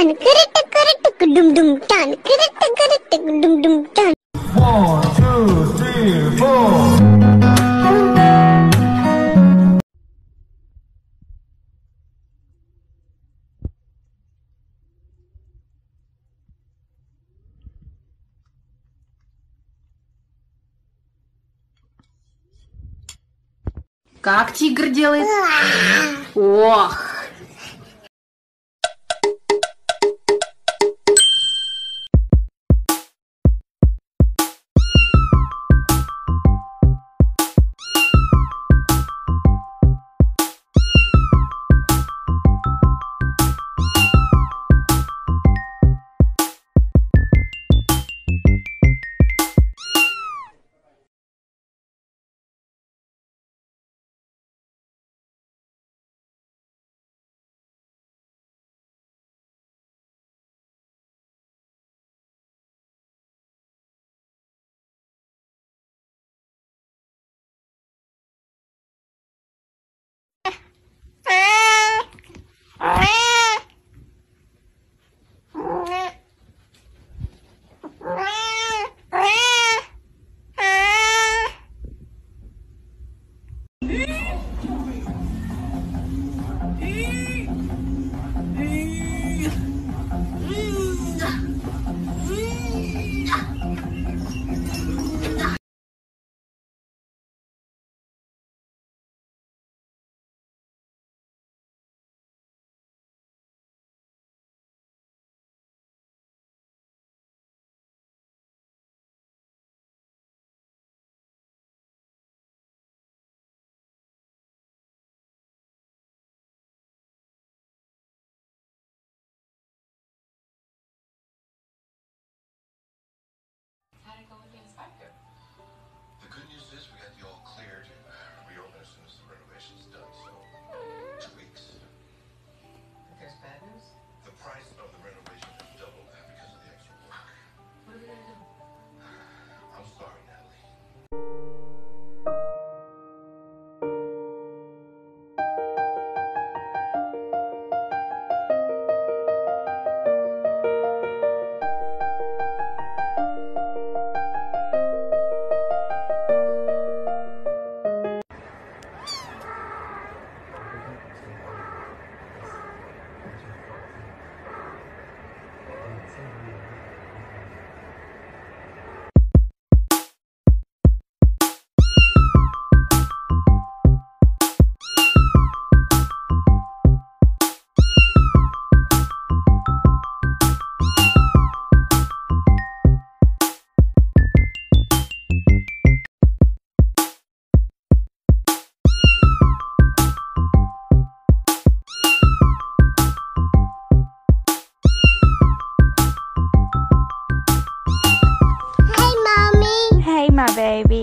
டான் கிரட்ட கிரட்ட டும் டும் டான் கிரட்ட கிரட்ட டும் டும் Don One, two, three, four. Как тигр делает? Ох! Rawr! my baby.